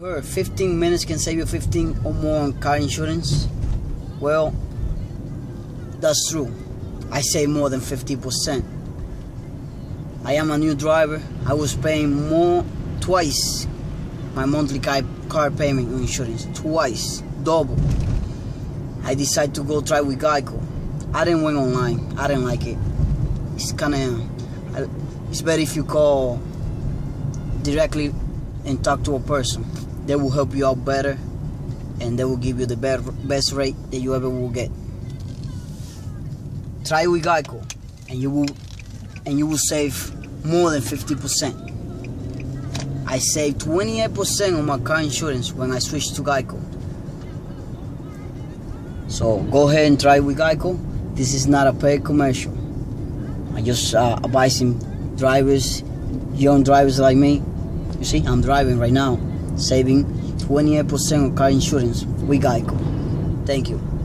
Heard 15 minutes can save you 15 or more on car insurance. Well, that's true. I save more than 50%. I am a new driver. I was paying more twice my monthly car, car payment insurance. Twice, double. I decided to go try with Geico. I didn't went online. I didn't like it. It's kind of. It's better if you call directly and talk to a person. They will help you out better, and they will give you the best rate that you ever will get. Try with Geico, and you will, and you will save more than 50%. I saved 28% on my car insurance when I switched to Geico. So go ahead and try with Geico. This is not a paid commercial. I just uh, advising drivers, young drivers like me. You see, I'm driving right now, saving 28% on car insurance with Geico. Thank you.